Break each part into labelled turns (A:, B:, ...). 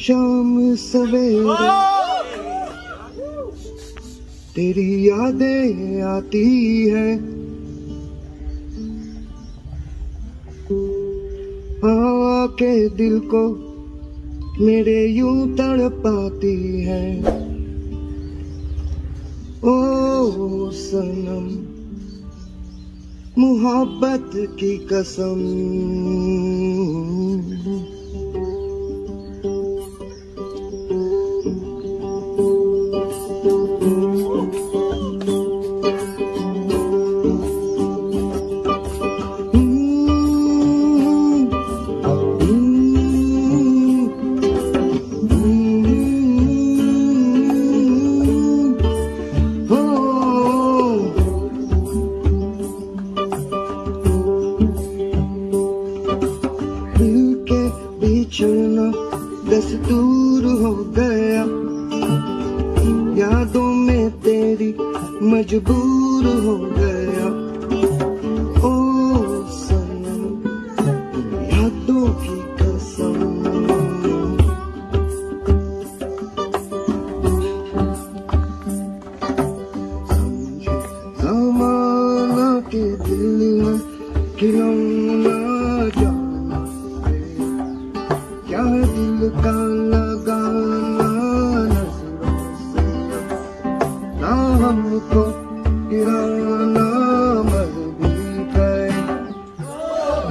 A: शाम सवेरे तेरी यादें आती है। आके दिल को मेरे यूँ तड़पाती है। ओ सनम मोहब्बत की कसम। यादों में तेरी मजबूर हो गया। ओ सनम, यादों की कसम। जमाना के दिल में खिलौना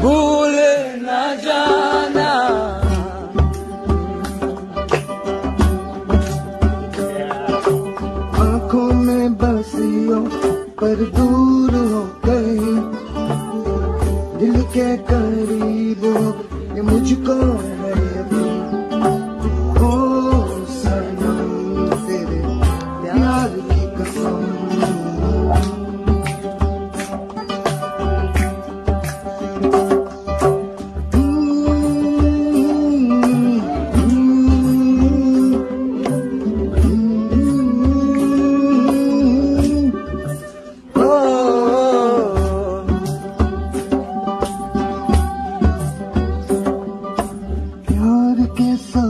B: भूल न जाना।
A: आँखों में बसियों पर दूर हो गई। दिल के करीब मुझको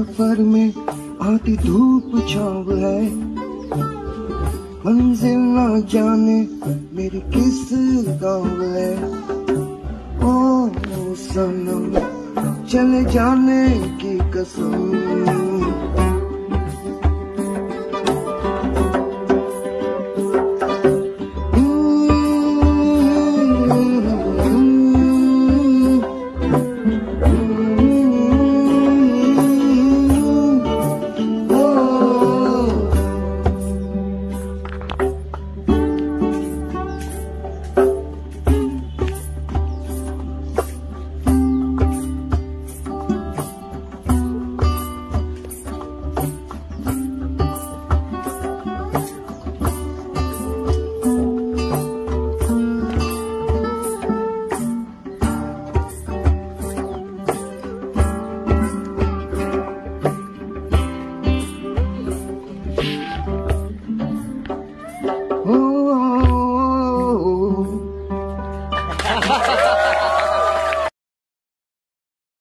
A: सफ़र में आती धूप छाव है। मंजिल ना जाने मेरी किस गाँव है। ओ सनम चले जाने की कसम।